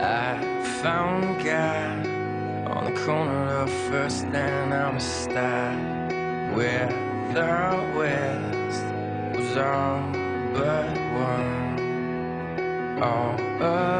I found God on the corner of First and Amistad, where the West was all but one. All but